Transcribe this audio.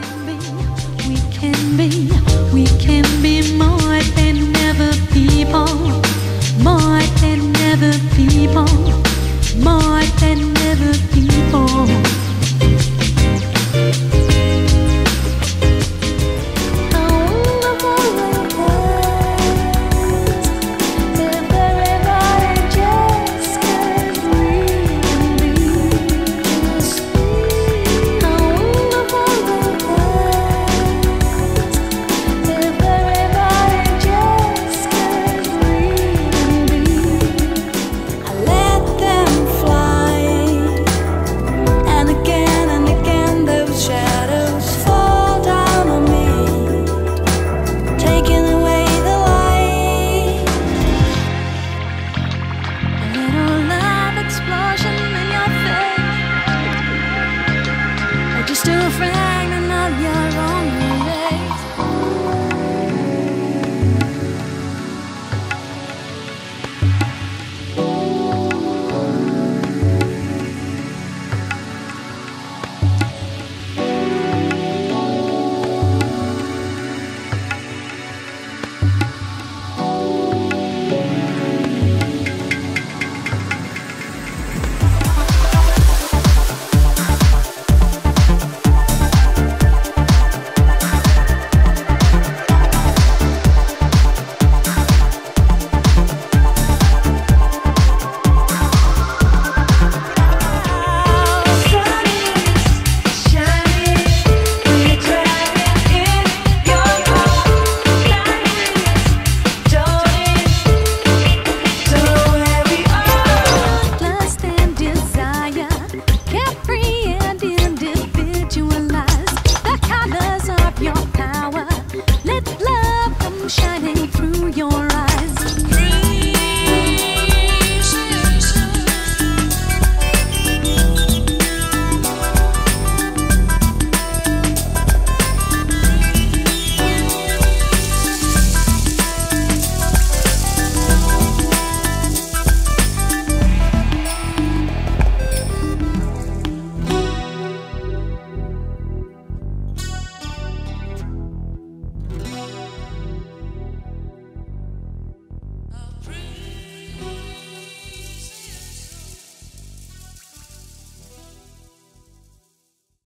can be, we can be, we can be